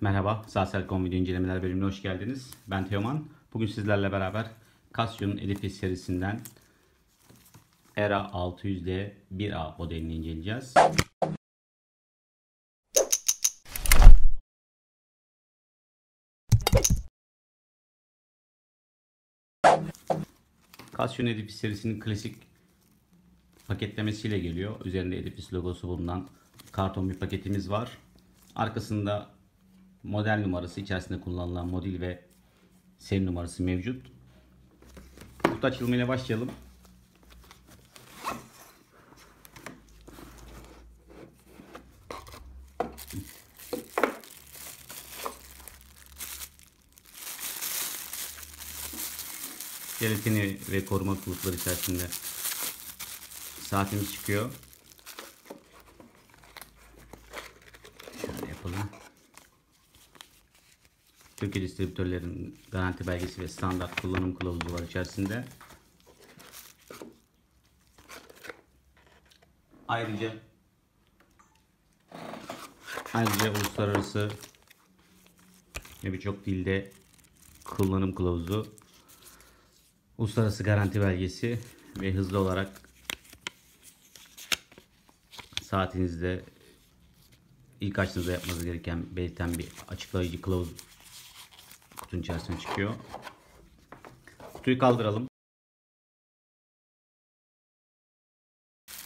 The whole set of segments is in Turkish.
Merhaba, Sağselcom video incelemeler bölümüne hoş geldiniz. Ben Teoman. Bugün sizlerle beraber Casio'nun Edifice serisinden Era 600D 1A modelini inceleyeceğiz. Casio'nun Edifice serisinin klasik paketlemesiyle geliyor. Üzerinde Edifice logosu bulunan karton bir paketimiz var. Arkasında model numarası içerisinde kullanılan model ve seri numarası mevcut. Kutu açılımıyla başlayalım. Jelatini ve koruma kulupları içerisinde saatimiz çıkıyor. Şöyle yapalım. Türkiye distribütörlerin garanti belgesi ve standart kullanım kılavuzu var içerisinde. Ayrıca ayrıca uluslararası ve birçok dilde kullanım kılavuzu, uluslararası garanti belgesi ve hızlı olarak saatinizde ilk açtığınızda yapmanız gereken belirten bir açıklayıcı kılavuz kutunun içerisine çıkıyor. Kutuyu kaldıralım.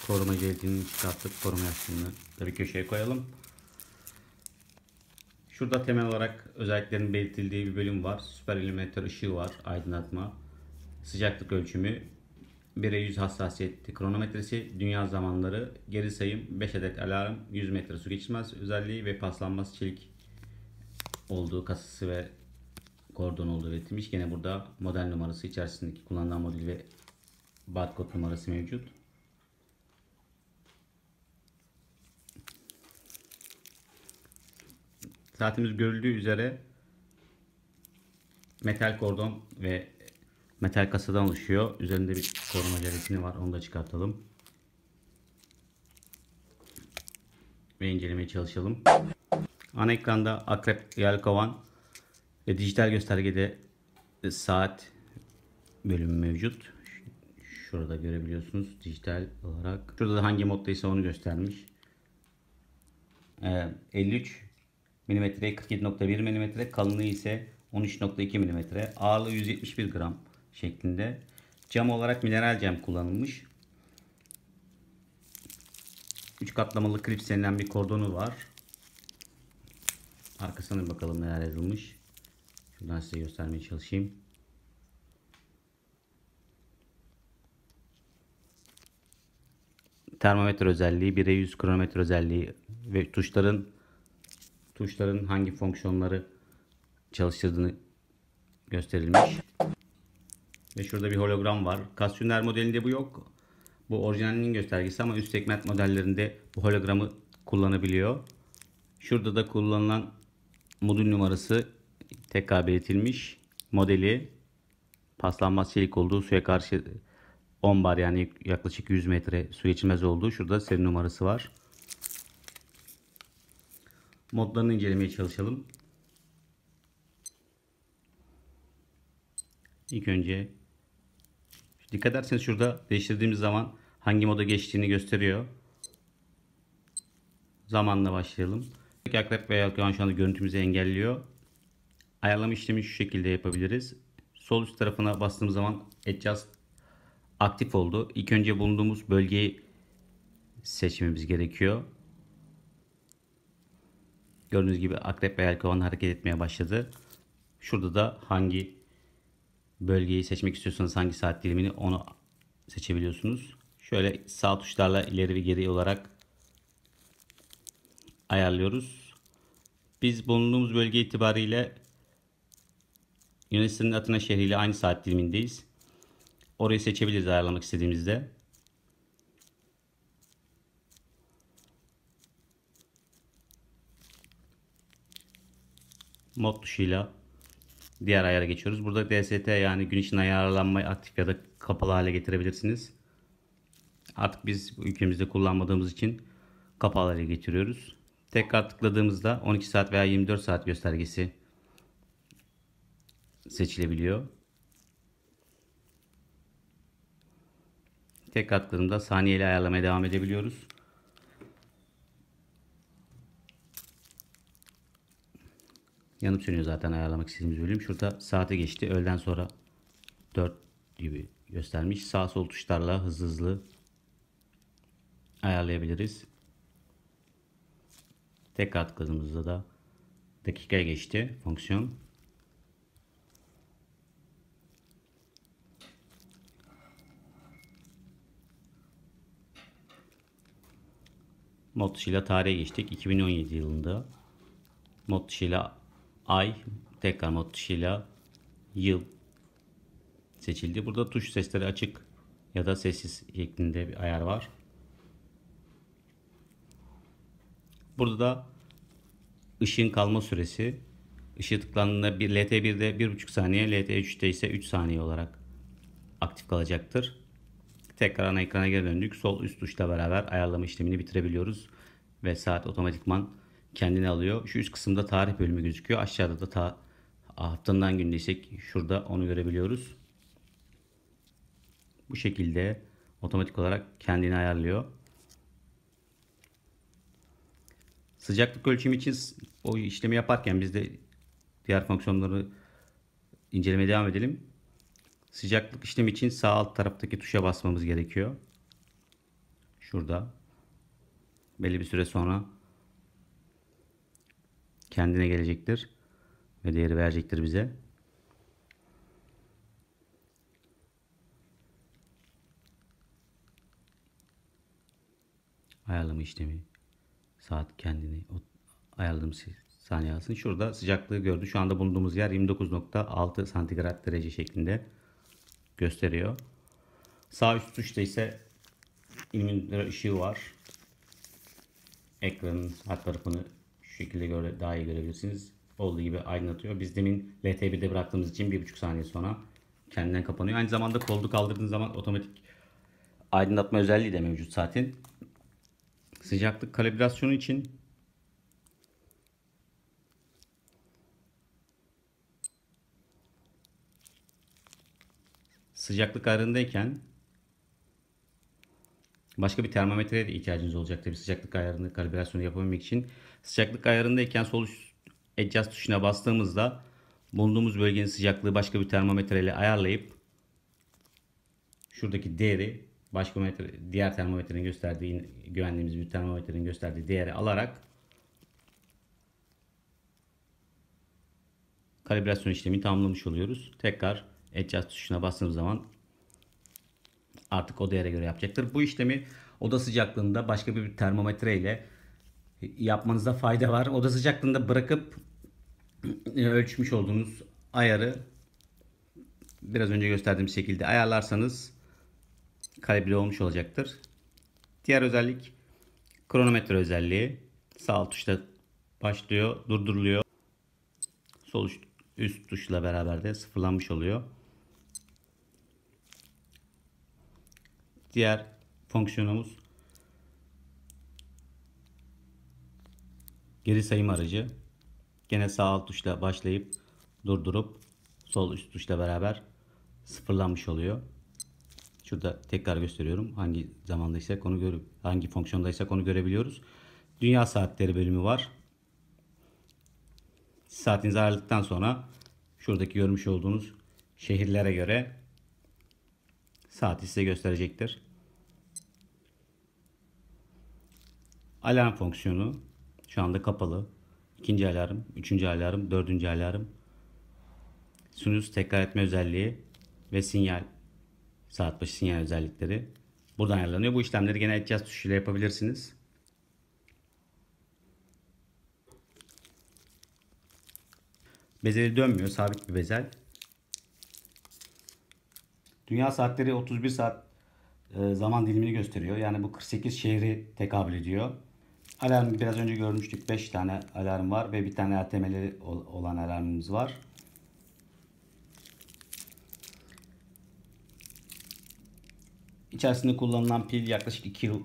Koruma jelatinini çıkarttık. Koruma yastığını da bir köşeye koyalım. Şurada temel olarak özelliklerin belirtildiği bir bölüm var. Süper illüminatör ışığı var. Aydınlatma. Sıcaklık ölçümü. 1'e 100 hassasiyetli kronometresi, dünya zamanları, geri sayım, 5 adet alarm, 100 metre su geçirmez özelliği ve paslanmaz çelik olduğu kasası ve kordon olduğu belirtilmiş. Gene burada model numarası içerisindeki kullanılan model ve barkod numarası mevcut. Saatimiz görüldüğü üzere metal kordon ve metal kasadan oluşuyor. Üzerinde bir koruma jelatini var. Onu da çıkartalım. Ve incelemeye çalışalım. Ana ekranda akrep yelkovan ve dijital göstergede saat bölümü mevcut. Şurada görebiliyorsunuz dijital olarak. Şurada da hangi moddaysa onu göstermiş. Ee, 53 mm 47.1 mm kalınlığı ise 13.2 mm ağırlığı 171 gram şeklinde. Cam olarak mineral cam kullanılmış. 3 katlamalı klips denilen bir kordonu var. Arkasına bakalım neler yazılmış. Şuradan size göstermeye çalışayım. Termometre özelliği, 1'e 100 kronometre özelliği ve tuşların tuşların hangi fonksiyonları çalıştırdığını gösterilmiş. Ve şurada bir hologram var. Kasyonel modelinde bu yok. Bu orijinalinin göstergesi ama üst segment modellerinde bu hologramı kullanabiliyor. Şurada da kullanılan modül numarası tekrar belirtilmiş. Modeli paslanmaz çelik olduğu suya karşı 10 bar yani yaklaşık 100 metre su geçirmez olduğu. Şurada seri numarası var. Modlarını incelemeye çalışalım. İlk önce dikkat ederseniz şurada değiştirdiğimiz zaman hangi moda geçtiğini gösteriyor. Zamanla başlayalım. Akrep veya yelkovan şu anda görüntümüzü engelliyor. Ayarlama işlemi şu şekilde yapabiliriz. Sol üst tarafına bastığımız zaman Adjust aktif oldu. İlk önce bulunduğumuz bölgeyi seçmemiz gerekiyor. Gördüğünüz gibi akrep ve yelkovan hareket etmeye başladı. Şurada da hangi bölgeyi seçmek istiyorsanız hangi saat dilimini onu seçebiliyorsunuz. Şöyle sağ tuşlarla ileri ve geri olarak ayarlıyoruz. Biz bulunduğumuz bölge itibariyle Yunanistan'ın Atina şehriyle aynı saat dilimindeyiz. Orayı seçebiliriz ayarlamak istediğimizde. Mod tuşuyla diğer ayara geçiyoruz. Burada DST yani gün için ayarlanmayı aktif ya da kapalı hale getirebilirsiniz. Artık biz ülkemizde kullanmadığımız için kapalı hale getiriyoruz. Tekrar tıkladığımızda 12 saat veya 24 saat göstergesi seçilebiliyor. Tekrar tıkladığımda saniyeli ayarlamaya devam edebiliyoruz. Yanıp sönüyor zaten ayarlamak istediğimiz bölüm. Şurada saate geçti. Öğleden sonra 4 gibi göstermiş. Sağ sol tuşlarla hızlı hızlı ayarlayabiliriz. Tekrar tıkladığımızda da dakikaya geçti fonksiyon. Mod dışıyla tarihe geçtik. 2017 yılında. Mod dışıyla ay, tekrar mod dışıyla yıl seçildi. Burada tuş sesleri açık ya da sessiz şeklinde bir ayar var. Burada da ışığın kalma süresi. Işığı tıklandığında bir LT1'de 1.5 saniye, LT3'te ise 3 saniye olarak aktif kalacaktır. Tekrar ana ekrana geri döndük. Sol üst tuşla beraber ayarlama işlemini bitirebiliyoruz. Ve saat otomatikman kendini alıyor. Şu üst kısımda tarih bölümü gözüküyor. Aşağıda da ta haftanın gündeysek şurada onu görebiliyoruz. Bu şekilde otomatik olarak kendini ayarlıyor. Sıcaklık ölçümü için o işlemi yaparken biz de diğer fonksiyonları incelemeye devam edelim. Sıcaklık işlemi için sağ alt taraftaki tuşa basmamız gerekiyor. Şurada. Belli bir süre sonra kendine gelecektir ve değeri verecektir bize. Ayarlama işlemi saat kendini ayarladığımız saniye alsın. Şurada sıcaklığı gördü. Şu anda bulunduğumuz yer 29.6 santigrat derece şeklinde gösteriyor. Sağ üst tuşta ise illüminatör ışığı var. Ekranın alt tarafını şu şekilde göre, daha iyi görebilirsiniz. Olduğu gibi aydınlatıyor. Biz demin LT1'de bıraktığımız için 1,5 saniye sonra kendinden kapanıyor. Aynı zamanda kolu kaldırdığınız zaman otomatik aydınlatma özelliği de mevcut saatin. Sıcaklık kalibrasyonu için sıcaklık ayarındayken başka bir termometreye de ihtiyacınız olacak tabi sıcaklık ayarını kalibrasyonu yapabilmek için. Sıcaklık ayarındayken sol adjust tuşuna bastığımızda bulunduğumuz bölgenin sıcaklığı başka bir termometreyle ayarlayıp şuradaki değeri başka metre, diğer termometrenin gösterdiği güvendiğimiz bir termometrenin gösterdiği değeri alarak kalibrasyon işlemi tamamlamış oluyoruz. Tekrar adjust tuşuna bastığımız zaman artık o değere göre yapacaktır. Bu işlemi oda sıcaklığında başka bir termometre ile yapmanızda fayda var. Oda sıcaklığında bırakıp ölçmüş olduğunuz ayarı biraz önce gösterdiğim şekilde ayarlarsanız kalibre olmuş olacaktır. Diğer özellik kronometre özelliği. Sağ alt tuşla başlıyor, durduruluyor. Sol üst tuşla beraber de sıfırlanmış oluyor. Diğer fonksiyonumuz geri sayım aracı. Gene sağ alt tuşla başlayıp durdurup sol üst tuşla beraber sıfırlanmış oluyor. Şurada tekrar gösteriyorum. Hangi zamandaysa konu görüp hangi fonksiyondaysa konu görebiliyoruz. Dünya saatleri bölümü var. Saatinizi ayarladıktan sonra şuradaki görmüş olduğunuz şehirlere göre saati size gösterecektir. Alarm fonksiyonu şu anda kapalı. İkinci alarm, üçüncü alarm, dördüncü alarm. Sunuz tekrar etme özelliği ve sinyal saat başı sinyal özellikleri buradan ayarlanıyor. Bu işlemleri gene adjust tuşuyla yapabilirsiniz. Bezeli dönmüyor. Sabit bir bezel. Dünya saatleri 31 saat e, zaman dilimini gösteriyor. Yani bu 48 şehri tekabül ediyor. Alarm biraz önce görmüştük. 5 tane alarm var ve bir tane ertemeleri olan alarmımız var. İçerisinde kullanılan pil yaklaşık 2 yıl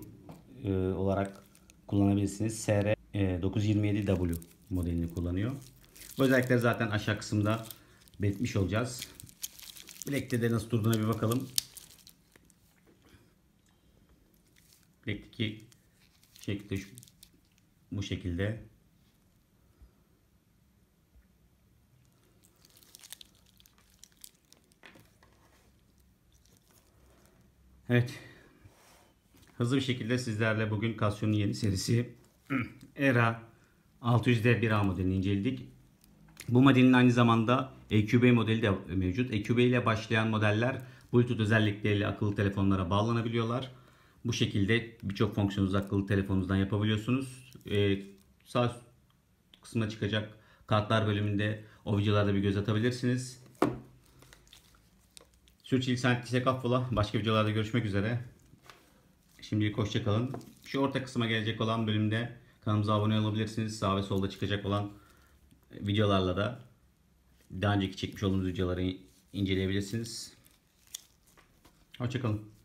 e, olarak kullanabilirsiniz. SR e, 927W modelini kullanıyor. Bu özellikleri zaten aşağı kısımda belirtmiş olacağız. Bilekte de nasıl durduğuna bir bakalım. Bilekteki şekli şu- bu şekilde. Evet. Hızlı bir şekilde sizlerle bugün Casio'nun yeni serisi Era 600D1A modelini inceledik. Bu modelin aynı zamanda EQB modeli de mevcut. EQB ile başlayan modeller Bluetooth özellikleriyle akıllı telefonlara bağlanabiliyorlar. Bu şekilde birçok fonksiyonunuzu akıllı telefonunuzdan yapabiliyorsunuz. Ee, sağ kısmına çıkacak kartlar bölümünde o videolarda bir göz atabilirsiniz. Sürçülisan ettiysek affola. Başka videolarda görüşmek üzere. Şimdilik hoşçakalın. Şu orta kısma gelecek olan bölümde kanalımıza abone olabilirsiniz. Sağ ve solda çıkacak olan videolarla da daha önceki çekmiş olduğumuz videoları inceleyebilirsiniz. Hoşçakalın.